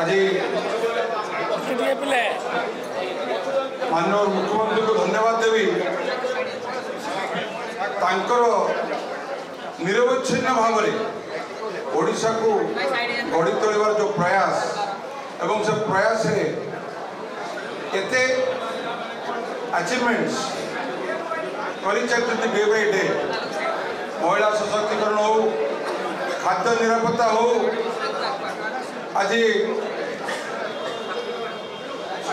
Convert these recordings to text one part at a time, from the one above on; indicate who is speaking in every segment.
Speaker 1: आज मान मुख्यमंत्री धन्यवाद देवी निरवििन भारती ओडीशाकडून जो प्रयास प्रयास एवस आचीभमेंट करे महिला सशक्तीकरण होऊ खाद्य निराप्ता हो આજે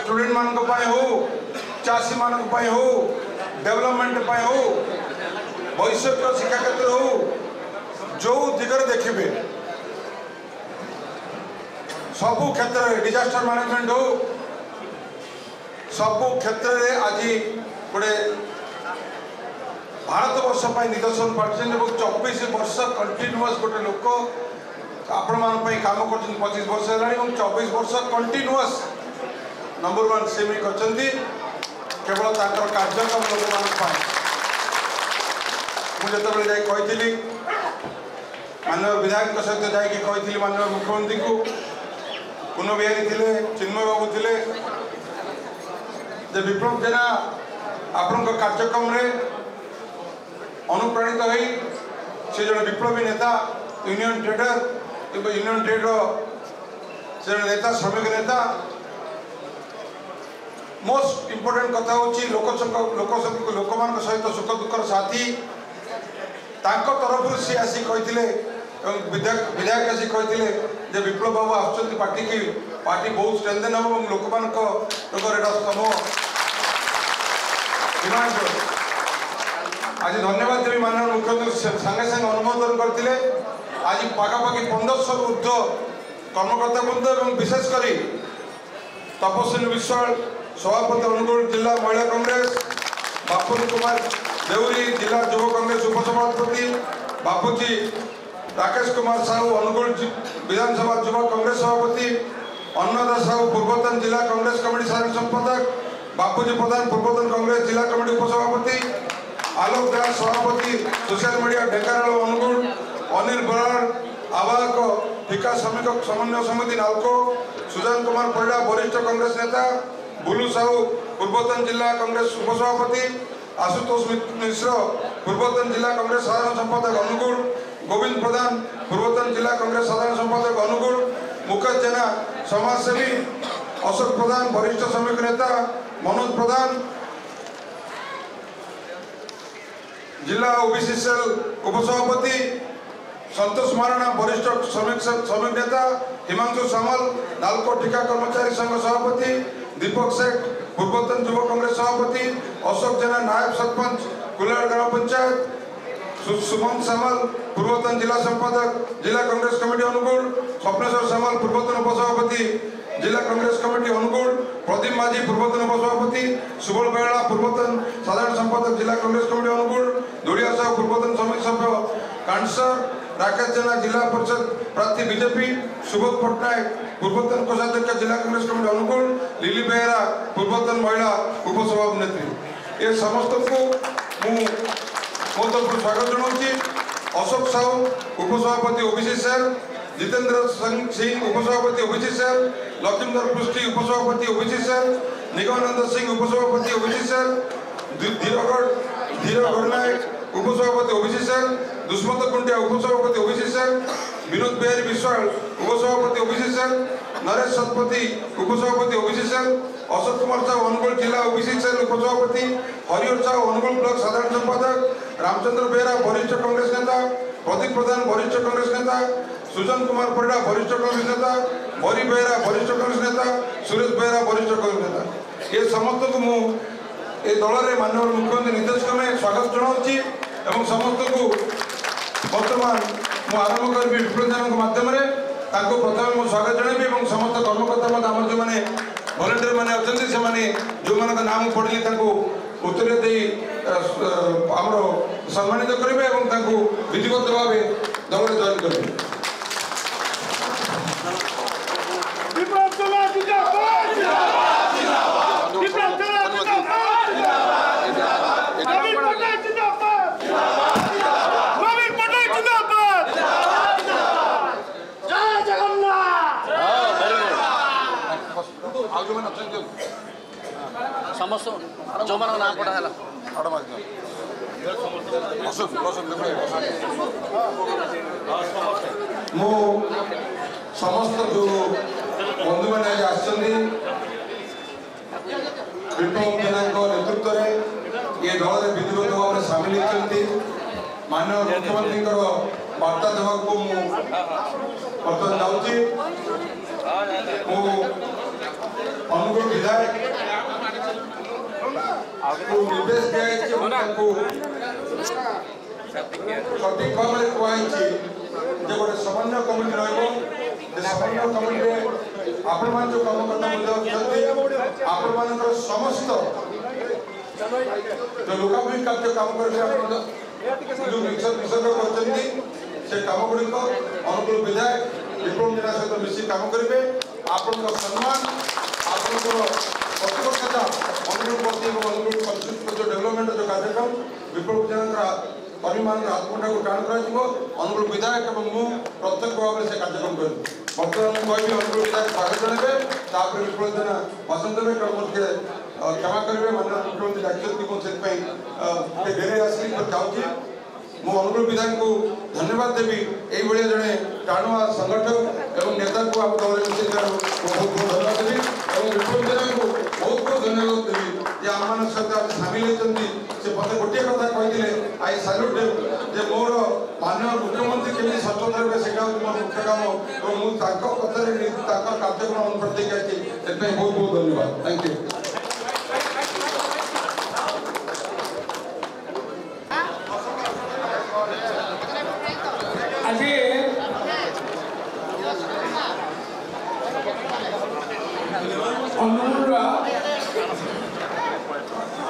Speaker 1: स्टूडेंट मान को पाए हो चाषी मान को पाए हो डेवलपमेंट पाए हो भविष्य को शिक्षा क्षेत्र हो जो दिगर देखिए सबु क्षेत्र डिजास्टर मैनेजमेंट हो सबु क्षेत्र में आज गोटे भारत वर्ष निदर्शन पार्टी चौबीस वर्ष कंटिन्यूअस गोटे लोक ଆପଣମାନଙ୍କ ପାଇଁ କାମ କରୁଛନ୍ତି ପଚିଶ ବର୍ଷ ହେଲାଣି ଏବଂ ଚବିଶ ବର୍ଷ କଣ୍ଟିନ୍ୟୁଅସ୍ ନମ୍ବର ୱାନ୍ ସେମି କରିଛନ୍ତି କେବଳ ତାଙ୍କର କାର୍ଯ୍ୟକ୍ରମ ଲୋକମାନଙ୍କ ପାଇଁ ମୁଁ ଯେତେବେଳେ ଯାଇ କହିଥିଲି ମାନ୍ୟ ବିଧାୟକଙ୍କ ସହିତ ଯାଇକି କହିଥିଲି ମାନ୍ୟ ମୁଖ୍ୟମନ୍ତ୍ରୀଙ୍କୁ କୁନ ବିହାରୀ ଥିଲେ ଚିନ୍ମୟ ବାବୁ ଥିଲେ ଯେ ବିପ୍ଳବ ଜେନା ଆପଣଙ୍କ କାର୍ଯ୍ୟକ୍ରମରେ ଅନୁପ୍ରାଣିତ ହୋଇ ସେ ଜଣେ ବିପ୍ଳବୀ ନେତା ୟୁନିଅନ୍ ଟ୍ରେଡର୍ କିମ୍ବା ୟୁନିୟନ୍ ଟ୍ରେଡ୍ର ଜଣେ ନେତା ଶ୍ରମିକ ନେତା ମୋଷ୍ଟ ଇମ୍ପୋର୍ଟାଣ୍ଟ କଥା ହେଉଛି ଲୋକ ଲୋକ ଲୋକମାନଙ୍କ ସହିତ ସୁଖ ଦୁଃଖର ସାଥୀ ତାଙ୍କ ତରଫରୁ ସିଏ ଆସି କହିଥିଲେ ଏବଂ ବିଧାୟକ ବିଧାୟକ ଆସି କହିଥିଲେ ଯେ ବିପ୍ଳବ ବାବୁ ଆସୁଛନ୍ତି ପାର୍ଟିକି ପାର୍ଟି ବହୁତ ଷ୍ଟ୍ରେନ୍ଦେନ୍ ହେବ ଏବଂ ଲୋକମାନଙ୍କ ଲୋକରେ ଏଇଟା ସମ ଆଜି ଧନ୍ୟବାଦ ଦେବି ମାନ୍ୟ ମୁଖ୍ୟମନ୍ତ୍ରୀ ସାଙ୍ଗେ ସାଙ୍ଗେ ଅନୁମୋଦନ କରିଥିଲେ আজ পাখাপাখি পনেরোশো ঊর্ধ্ব কর্মকর্তাবৃন্দ এবং বিশেষ করে তপস্বিনী বিশ্বাল সভাপতি অনুগুল জেলা মহিলা কংগ্রেস বাপুন কুমার দেউরি জেলা যুব কংগ্রেস উপসভাপতি বাপুজি রাকেশ কুমার সাহু অনুগুল বিধানসভা যুব কংগ্রেস সভাপতি অন্নদা সাহু পূর্বতন জেলা কংগ্রেস কমিটি সাধারণ সম্পাদক বাপুজি প্রধান পূর্বতন কংগ্রেস জেলা কমিটি উপসভাপতি আলোক দাস সভাপতি সোশ্যাল মিডিয়া ঢেঙ্কানাল অনুগুল अनिल बरा आवाहक ठिक श्रमिक समन्वय समिति नालक सुजन कुमार परिडा वरिष्ठ कङ्ग्रेस नेता बुलु साहु पूर्वतन जिल्ला कङ्ग्रेस उपसभापति आशुतोष मिश्र पूर्वतन जिल्ला कङ्ग्रेस साधारण सम्पादक अनुगुल गोविन्द प्रधान पूर्वतन जिल्ला कङ्ग्रेस साधारण सम्पादक अनुगुल मुकेश जेना समसेवी अशोक प्रधान वरिष्ठ श्रमिक नेता मनोज प्रधान जिल्ला सेल उपसभापति संतोष महाराणा वरिष्ठ श्रमिक श्रमिक नेता हिमांशु सामल नालको ठिका कर्मचारी संघ सभापति दीपक शेख पूर्वतन युव कांग्रेस सभापति अशोक जेना नायब सरपंच कुलाड़ ग्राम पंचायत सुमन सामल पूर्वतन जिला संपादक जिला कांग्रेस कमेटी अनुकूल स्वप्नेश्वर सामल पूर्वतन उपसभापति जिला कांग्रेस कमेटी अनुगुण प्रदीप माझी पूर्वतन उपसभापति सुबल बेड़ा पूर्वतन साधारण संपादक जिला कांग्रेस कमेटी अनुगुण दुड़िया साहब पूर्वतन श्रमिक सभ्य कांसर राकेश जिला परिषद प्रार्थी बीजेपी सुबोध पट्टनायक पूर्वतन कोषाध्यक्ष जिला कांग्रेस कमिटी अनुकूल लिली बेहरा पूर्वतन महिला उपसभानेत्री ए समस्त को तरफ स्वागत जनावि अशोक साहू उपसभापति ओबीसी सर जितेंद्र सिंह उपसभापति ओबीसी सर लक्ष्मीधर पृष्टि उपसभापति ओबीसी सर निगमानंद सिंह उपसभापति ओबीसी सर धीरगढ़ धीरगढ़ नायक उपसभापति ओबीसी सर দুষ্মন্ত কুন্টিয়া উপসভাপতি ওবিসি সেল বিনোদ বিহারী বিশ্বাল উপসভাপতি ওবিসি সেল নরেশ শতপথী উপসভাপতি ওবিসি সেল অশোক কুমার সাহু অনুগুল জেলা ওবিসি সেল উপসভাপতি হরিহর সাহু অনুগুল ব্লক সাধারণ সম্পাদক রামচন্দ্র বেহরা বরিষ্ঠ কংগ্রেস নেতা প্রদীপ প্রধান বরিষ্ঠ কংগ্রেস নেতা সুজন কুমার পরিড়া বরিষ্ঠ কংগ্রেস নেতা হরি বেহরা বরিষ্ঠ কংগ্রেস নেতা সুরেশ বেহরা বরিষ্ঠ কংগ্রেস নেতা এ সমস্ত মু এ দলের মাননীয় মুখ্যমন্ত্রী নীতিশ ক্রমে স্বাগত জনাওছি এবং সমস্ত ବର୍ତ୍ତମାନ ମୁଁ ଆରମ୍ଭ କରିବି ବିପ୍ଲବଙ୍କ ମାଧ୍ୟମରେ ତାଙ୍କୁ ପ୍ରଥମେ ମୁଁ ସ୍ୱାଗତ ଜଣାଇବି ଏବଂ ସମସ୍ତ କର୍ମକର୍ତ୍ତା ମଧ୍ୟ ଆମର ଯେଉଁମାନେ ଭଲେଣ୍ଟିୟର ମାନେ ଅଛନ୍ତି ସେମାନେ ଯେଉଁମାନଙ୍କ ନାମ ପଢ଼ିଲେ ତାଙ୍କୁ ଉତ୍ତର ଦେଇ ଆମର ସମ୍ମାନିତ କରିବେ ଏବଂ ତାଙ୍କୁ ବିଧିବଦ୍ଧ ଭାବେ ଦଳରେ ଜଏନ୍ କରିବେ
Speaker 2: ସମସ୍ତ ଯେଉଁମାନଙ୍କ ନାଁ ପଡ଼ା ହେଲା
Speaker 1: ମୁଁ ସମସ୍ତ ଯୋଉ ବନ୍ଧୁମାନେ ଆଜି ଆସିଛନ୍ତି ବିପ୍ଳବ ଜେନାଙ୍କ ନେତୃତ୍ୱରେ ଏ ଦଳରେ ବିଧିବଦ୍ଧ ଭାବରେ ସାମିଲ ହେଇଛନ୍ତି ମାନ୍ୟ ମୁଖ୍ୟମନ୍ତ୍ରୀଙ୍କର ବାର୍ତ୍ତା ଦେବାକୁ ମୁଁ ଯାଉଛି ulivyozgaje mkuu সঠিক ভাবে কুহাইছি যে গোটে সমন্বয় কমিটি রহব যে সমন্বয় কমিটিরে আপন মানে যে কর্মকর্তা মধ্যে অনেক আপন মানকর সমস্ত যে লোকাভিমুখী কার্য কাম করেছে আপনার ଯେଉଁ ମିକ୍ସର ମିଶ୍ରଣ କରିଛନ୍ତି ସେ କାମ ଗୁଡ଼ିକ ଅନୁଗୁଳ ବିଧାୟକ ବିପ୍ଳବ ଜେନା ମିଶି କାମ କରିବେ ଆପଣଙ୍କ ସମ୍ମାନ ଆପଣଙ୍କର उसको कहता मॉनिटरिंग करती है मॉनिटरिंग कंस्ट्रक्ट पर जो डेवलपमेंट जो कार्यक्रम विप्लव जयंत कर्मीमान आत्मटा को टाण अनुकूल विधायक और मु प्रत्यक्ष भाव से कार्यक्रम कर बर्तमान कहबी अनुकूल विधायक स्वागत जनवे तापर विप्लव जेना भाषण देवे मोटे क्षमा करेंगे माननीय मुख्यमंत्री डाक्टर को से ମୁଁ ଅନୁଗୁଳ ବିଧାୟକଙ୍କୁ ଧନ୍ୟବାଦ ଦେବି ଏଇଭଳିଆ ଜଣେ ଟାଣୁଆ ସଂଗଠକ ଏବଂ ନେତାଙ୍କୁ ଆମ ଦଳରେ ମିଶେଇଥିବାରୁ ବହୁତ ବହୁତ ଧନ୍ୟବାଦ ଦେବି ଏବଂ ବିପ୍ଳବ ବିଧାୟକ ବହୁତ ବହୁତ ଧନ୍ୟବାଦ ଦେବି ଯେ ଆମମାନଙ୍କ ସହିତ ଆମେ ସାମିଲ ହେଇଛନ୍ତି ସେ ମୋତେ ଗୋଟିଏ କଥା କହିଥିଲେ ଆଇ ସାଲ୍ୟୁଟ୍ ଯେ ମୋର ମାନ୍ୟ ମୁଖ୍ୟମନ୍ତ୍ରୀ କେମିତି ସଚେତନ ହେବେ ସେଟା ହେଉଛି ମୋର ମୁଖ୍ୟ କାମ ଏବଂ ମୁଁ ତାଙ୍କ କଥାରେ ତାଙ୍କ କାର୍ଯ୍ୟକ୍ରମ ଅନୁପ୍ରତି ଯାଇଛି ସେଥିପାଇଁ ବହୁତ ବହୁତ ଧନ୍ୟବାଦ ଥ୍ୟାଙ୍କ ୟୁ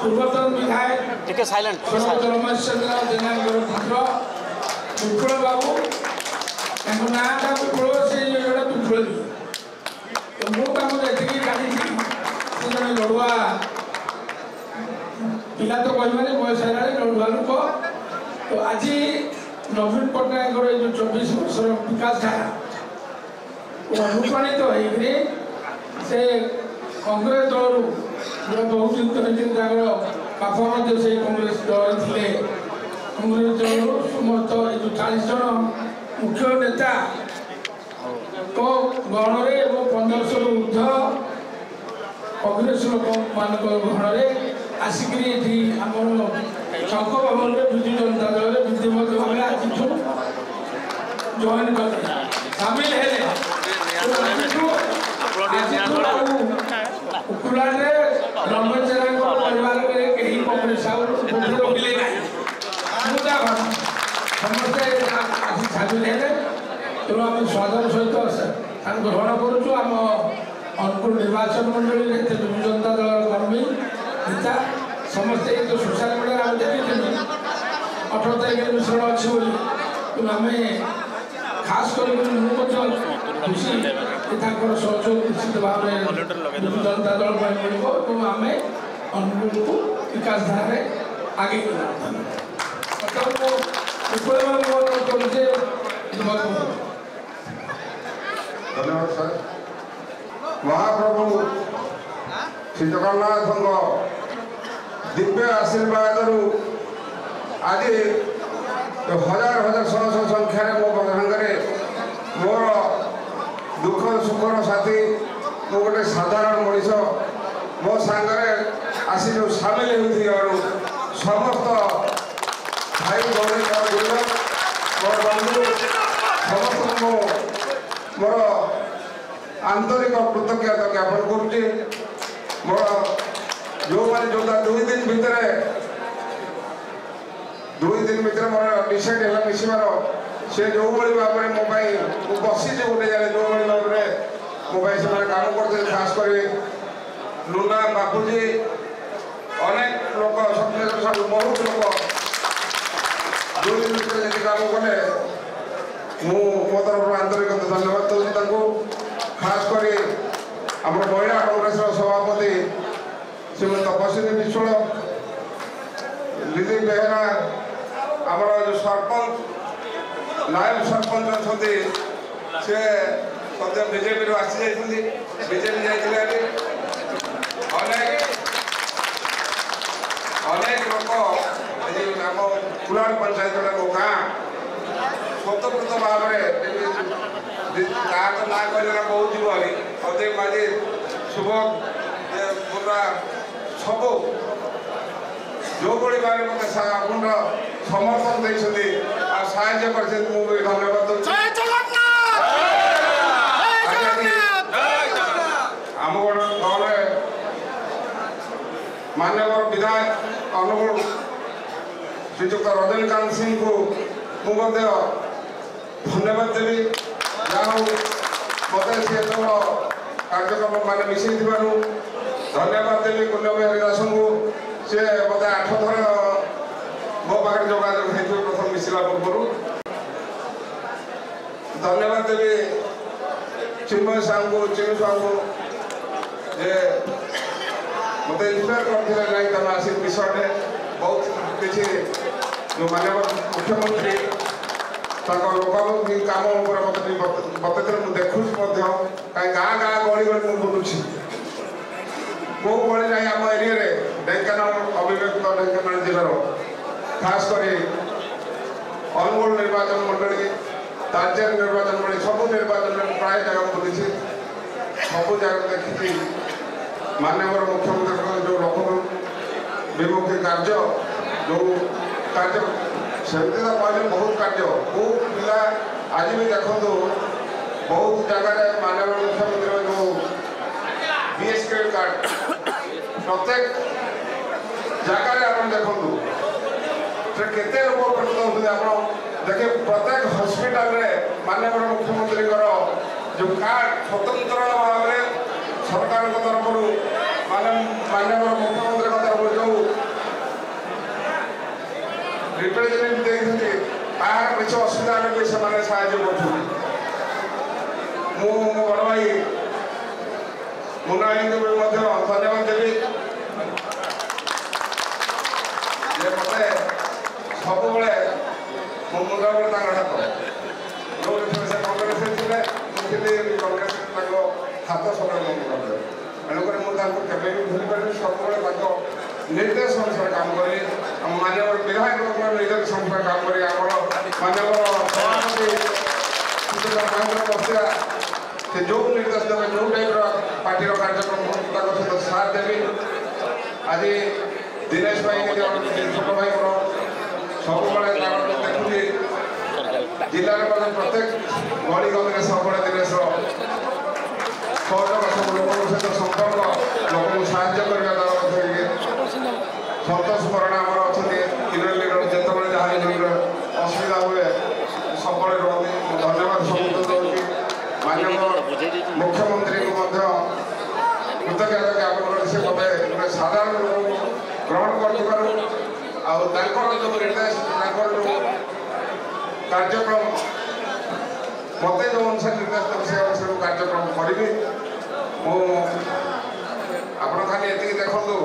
Speaker 3: পূর্বতন
Speaker 2: বিধায়ক
Speaker 3: রমেশ চন্দ্র জেনাঙ্গর পুত্র বিপুল বাবু ତାଙ୍କ ନାଁଟା ବିପୁଳ ସେ ଜଣେ ବିପୁଳୀ ମୁଁ ତାଙ୍କୁ ଯେତିକି ଜାଣିଛି ସେ ଜଣେ ଲଢ଼ୁଆ ପିଲା ତ କହିବାନି ବୟସ ହେଲାଣି ଲଢ଼ୁଆ ଲୋକ ତ ଆଜି ନବୀନ ପଟ୍ଟନାୟକଙ୍କର ଏ ଯେଉଁ ଚବିଶ ବର୍ଷର ବିକାଶ ଧାରା ଅନୁପ୍ରାଣିତ ହେଇକରି ସେ କଂଗ୍ରେସ ଦଳରୁ ଯିଏ ବହୁତ ତ ତାଙ୍କର ବାପା ମଧ୍ୟ ସେଇ କଂଗ୍ରେସ ଦଳରେ ଥିଲେ କଂଗ୍ରେସ ଦଳରୁ ସମସ୍ତ ଏ ଯେଉଁ ଚାଳିଶ ଜଣ ମୁଖ୍ୟ ନେତା ଗହଣରେ ଏବଂ ପନ୍ଦରଶହରୁ ଉର୍ଦ୍ଧ କଂଗ୍ରେସ ଲୋକମାନଙ୍କ ଗହଣରେ ଆସିକିରି ଏଠି ଆମର ଛକ ଭବନରେ ବିଜୁ ଜନତା ଦଳରେ ବିଧିବଦ୍ଧ ଭାବେ ଆସିଛୁ ଜଏନ୍ କଲେ ସାମିଲ ହେଲେ କୁକୁଡ଼ାରେ ବ୍ରହ୍ମଚାରୀଙ୍କ ପରିବାରରେ କେହି ପଇସା ମିଳେ ନାହିଁ ମୁଁ ତା ଘର ସମସ୍ତେ ଆସି ସାମିଲ ହେଲେ ତେଣୁ ଆମେ ସ୍ୱାଗତ ସହିତ ତାଙ୍କୁ ଗ୍ରହଣ କରୁଛୁ ଆମ ଅନୁଗୁଳ ନିର୍ବାଚନ ମଣ୍ଡଳୀରେ ଏତେ ବିଜୁ ଜନତା ଦଳର କର୍ମୀ ନେତା ସମସ୍ତେ କିନ୍ତୁ ସୋସିଆଲ ମିଡ଼ିଆରେ ଆମେ ଦେଖିଥିଲୁ ଅଠର ତାରିଖରେ ମିଶ୍ରଣ ଅଛି ବୋଲି କିନ୍ତୁ ଆମେ ଖାସ୍ କରିକି ମୁଁ ମଧ୍ୟ ଖୁସି ତାଙ୍କର ସହଯୋଗ ନିଶ୍ଚିତ ଭାବରେ ଜନତା ଦଳ ପାଇଁ ମିଳିବ ଏବଂ ଆମେ ଅନୁଗୁଳକୁ ବିକାଶ ଧାରାରେ ଆଗେଇ ନେବୁ ମୁଁ ଅନୁରୋଧ କରୁଛେ
Speaker 1: ଧନ୍ୟବାଦ ସାର୍ ମହାପ୍ରଭୁ ଶ୍ରୀ ଜଗନ୍ନାଥଙ୍କ ଦିବ୍ୟ ଆଶୀର୍ବାଦରୁ ଆଜି ହଜାର ହଜାର ଶହ ଶହ ସଂଖ୍ୟାରେ ମୋ ସାଙ୍ଗରେ ମୋର ଦୁଃଖ ସୁଖର ସାଥୀ ମୁଁ ଗୋଟେ ସାଧାରଣ ମଣିଷ ମୋ ସାଙ୍ଗରେ ଆସି ଯେଉଁ ସାମିଲ ହେଉଥିବାରୁ ସମସ୍ତ ଭାଇ ଭଉଣୀ ମୋର ଗୁରୁଜ ମୋର ବନ୍ଧୁ ସମସ୍ତଙ୍କୁ ମୋର ଆନ୍ତରିକ କୃତଜ୍ଞତା ଜ୍ଞାପନ କରୁଛି ମୋର ଯେଉଁମାନେ ଯେଉଁଟା ଦୁଇ ଦିନ ଭିତରେ ଦୁଇ ଦିନ ଭିତରେ ମୋର ଡିସାଇଡ଼ ହେଲା ମିଶିବାର ସେ ଯେଉଁଭଳି ଭାବରେ ମୋ ପାଇଁ ମୁଁ ବସିଛି ଗୋଟେ ଜାଗାରେ ଯେଉଁଭଳି ଭାବରେ ମୋ ପାଇଁ ସେମାନେ କାମ କରୁଥିଲେ ଖାସ୍ କରି ଲୁନା ବାପୁଜୀ ଅନେକ ଲୋକ ସବୁ ବହୁତ ଲୋକ ଦୁଇ ଭିତରେ ଯେତିକି କାମ କଲେ ମୁଁ ମୋ ତରଫରୁ ଆନ୍ତରିକ ଧନ୍ୟବାଦ ଦେଉଛି ତାଙ୍କୁ ଖାସ୍ କରି ଆମର ମହିଳା କଂଗ୍ରେସର ସଭାପତି ଶ୍ରୀମତୀ ତପସ୍ୱିନୀ ବିଶ୍ୱଳ ଲିଦି ବେହେରା ଆମର ଯେଉଁ ସରପଞ୍ଚ ନାୟବ ସରପଞ୍ଚ ଅଛନ୍ତି ସେ ମଧ୍ୟ ବିଜେପିରୁ ଆସିଯାଇଛନ୍ତି ବିଜେପି ଯାଇଥିଲେ ଏବେ
Speaker 4: ଅନେକ ଅନେକ ଲୋକ ଆଜି ଆମ କୁଲାଳ ପଞ୍ଚାୟତ ଗୁଡ଼ାକ ଗାଁ ସ୍ୱତଃପ୍ରତ ଭାବରେ କାହାକୁ ନା କହିଲେ ବହୁତ ଯିବ ଅନେକ ମାଝି ଶୁଭ ପୁରା ସବୁ যোগগুলি আপন সমর্থন দিয়েছেন আর সাহায্য করছেন ধন্যবাদ
Speaker 5: আম মানব বিধায়ক অনুগুল
Speaker 4: শ্রীযুক্ত রজনীকান্ত সিং মধ্য ধন্যবাদ দেবি মতো সে কার্যক্রম মানে মিশাই থাকবে ধন্যবাদ দেবি কুন্দ হরিদাস ସେ ମୋତେ ଆଠ ଥର ମୋ ପାଖରେ ଯୋଗାଯୋଗ ହେଇଥିବେ ପ୍ରଥମ ମିଶିଲା ପୂର୍ବରୁ ଧନ୍ୟବାଦ ଦେବି ଚିନ୍ମୟ ସାର୍ଙ୍କୁ ଚିନୁ ସାର୍ଙ୍କୁ ଯେ ମୋତେ ଇନ୍ସପାୟାର କରିଥିଲେ ନାଇଁ ତମେ ଆସି ବିଷୟରେ ବହୁତ କିଛି ମାନ୍ୟବର ମୁଖ୍ୟମନ୍ତ୍ରୀ ତାଙ୍କ ଲୋକମୁଖୀ କାମ ଉପରେ ମୋତେ ବତେଇଥିଲେ ମୁଁ ଦେଖୁଛି ମଧ୍ୟ କାହିଁ ଗାଁ ଗାଁ ଗଳି ଗଳି ମୁଁ ବୁଲୁଛି କେଉଁ ଗଳି ନାହିଁ ଆମ ଏରିଆରେ ଢେଙ୍କାନାଳ ଅବିଭକ୍ତ ଢେଙ୍କାନାଳ ଜିଲ୍ଲାର ଖାସ୍ କରି ଅନୁଗୁଳ ନିର୍ବାଚନ ମଣ୍ଡଳୀ ତାଳଚେର ନିର୍ବାଚନ ମଣ୍ଡଳୀ ସବୁ ନିର୍ବାଚନରେ ପ୍ରାୟ ଜାଗା ବୁଲିଛି ସବୁ ଜାଗା ଦେଖିଛି ମାନ୍ୟବର ମୁଖ୍ୟମନ୍ତ୍ରୀଙ୍କ ଯେଉଁ ଲୋକର ବିମୁଖୀ କାର୍ଯ୍ୟ ଯେଉଁ କାର୍ଯ୍ୟ ସେମିତି ତ କହିଲେ ବହୁତ କାର୍ଯ୍ୟ କେଉଁ ପିଲା ଆଜି ବି ଦେଖନ୍ତୁ ବହୁତ ଜାଗାରେ ମାନ୍ୟବର ମୁଖ୍ୟମନ୍ତ୍ରୀ ଯେଉଁ ବିଏସ୍କେ କାର୍ଡ଼ ପ୍ରତ୍ୟେକ ଜାଗାରେ ଆପଣ ଦେଖନ୍ତୁ କେତେ ରୋଗ ପ୍ରସ୍ତୁତ ହେଉଛନ୍ତି ଆପଣ ଦେଖେ ପ୍ରତ୍ୟେକ ହସ୍ପିଟାଲରେ ମାନ୍ୟବର ମୁଖ୍ୟମନ୍ତ୍ରୀଙ୍କର ଯେଉଁ କାର୍ଡ ସ୍ୱତନ୍ତ୍ର ଭାବରେ ସରକାରଙ୍କ ତରଫରୁ ମାନେ ମାନ୍ୟବର ମୁଖ୍ୟମନ୍ତ୍ରୀଙ୍କ ତରଫରୁ ଯେଉଁ ରିପ୍ରେଜେଣ୍ଟେଟିଭ ଦେଇଛନ୍ତି ତାହାର କିଛି ଅସୁବିଧା ହେଲେ ବି ସେମାନେ ସାହାଯ୍ୟ କରୁଛନ୍ତି ମୁଁ ମୋ ବଡ଼ ଭାଇ ମୁନା ଭାଇଙ୍କୁ ବି ମଧ୍ୟ ଧନ୍ୟବାଦ ଦେବି ଯେ ମୋତେ ସବୁବେଳେ ମୋ ମୁଣ୍ଡ ଉପରେ ତାଙ୍କ ହାତ ଯେଉଁଠି ସେ କଂଗ୍ରେସରେ ଥିଲେ ମୁଁ ଥିଲି କଂଗ୍ରେସରେ ତାଙ୍କ ହାତ ସବୁବେଳେ ମୋ ମୁଣ୍ଡ ଉପରେ ଏଣୁକରି ମୁଁ ତାଙ୍କୁ କେବେ ବି ଭୁଲିପାରିବି ସବୁବେଳେ ତାଙ୍କ ନିର୍ଦ୍ଦେଶ ଅନୁସାରେ କାମ କଲି ଆମ ମାନ୍ୟବର ବିଧାୟକଙ୍କ ନିର୍ଦ୍ଦେଶ ଅନୁସାରେ କାମ କରି ଆମର ମାନ୍ୟବର ସଭାପତି ମହେନ୍ଦ୍ର ବସିଆ ସେ ଯେଉଁ ନିର୍ଦ୍ଦେଶ ଦେବେ ଯେଉଁ ଟାଇପ୍ର ପାର୍ଟିର କାର୍ଯ୍ୟକ୍ରମ ତାଙ୍କ ସହିତ ସାଥ ଦେବି ଆଜି દિનેશ ભાઈ કે આપણે ચિંતકો ભાઈ કો ସବୁବେଳେ କାରଣ ଦେଖୁଛି ଜିଲ୍ଲାରେ ମଧ୍ୟ ପ୍ରତ୍ୟେକ ଗଳି ଗଳିରେ ସବୁବେଳେ ଦିନେଶର ସହଯୋଗ ସବୁ ଲୋକଙ୍କ ସହିତ ସମ୍ପର୍କ ଲୋକଙ୍କୁ ସାହାଯ୍ୟ କରିବା ଦ୍ୱାରା ମଧ୍ୟ ସନ୍ତୋଷ ସ୍ମରଣ ଆମର ଆଉ ତାଙ୍କର ଯେଉଁ ରିଲାଏନ୍ସ ତାଙ୍କର ଯେଉଁ କାର୍ଯ୍ୟକ୍ରମ ମୋତେ ଯେଉଁ ଅନୁସାରେ ନିର୍ଦ୍ଦେଶ ଦେବ ସେ ଅନୁସାରେ କାର୍ଯ୍ୟକ୍ରମ କରିବି ମୁଁ ଆପଣ ଖାଲି ଏତିକି ଦେଖନ୍ତୁ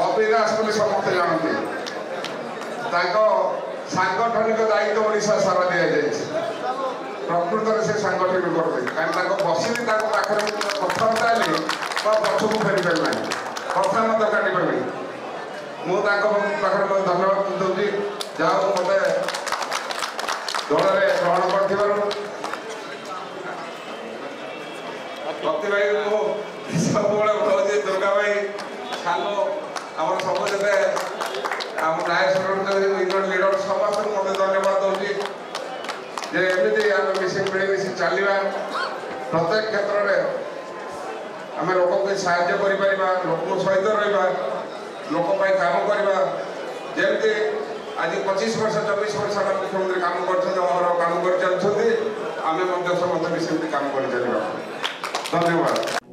Speaker 4: ବବି ଦାସ ବୋଲି ସମସ୍ତେ ଜାଣନ୍ତି ତାଙ୍କ ସାଙ୍ଗଠନିକ ଦାୟିତ୍ୱ ଓଡ଼ିଶା ସାରା ଦିଆଯାଇଛି ପ୍ରକୃତରେ ସେ ସାଙ୍ଗଠନିକ କରନ୍ତି କାରଣ ତାଙ୍କ ବସିବି ତାଙ୍କ ପାଖରେ କଥାବାର୍ତ୍ତା ହେଲେ ବା ପଛକୁ ଫେରିପାରିବେ ନାହିଁ କଥାବାର୍ତ୍ତା କାଟିପାରିବେ ମୁଁ ତାଙ୍କ ପାଖରେ ବହୁତ ଧନ୍ୟବାଦ ଦେଉଛି ଯାହା ହଉ ମୋତେ ଦଳରେ ଗ୍ରହଣ କରିଥିବାରୁ ଭକ୍ତି ଭାଇଙ୍କୁ ସବୁବେଳେ କହୁଛି ଦୁର୍ଗା ଭାଇ ସାଲୁ ଆମର ସବୁ ଯେତେ ଆମ ନାୟକ ସରକାର ଲିଡର ସମସ୍ତଙ୍କୁ ମୋତେ ଧନ୍ୟବାଦ ଦେଉଛି ଯେ ଏମିତି ଆମେ ମିଶି ମିଳିମିଶି ଚାଲିବା ପ୍ରତ୍ୟେକ କ୍ଷେତ୍ରରେ ଆମେ ଲୋକଙ୍କୁ ସାହାଯ୍ୟ କରିପାରିବା ଲୋକଙ୍କ ସହିତ ରହିବା লোক কাম করা যেমনি আজ পঁচিশ বর্ষ চব্বিশ বর্ষ মুখ্যমন্ত্রী কাম করছেন অহরহ কাম করে চালছেন আমি সমস্ত সেমি কাম করে চাল ধন্যবাদ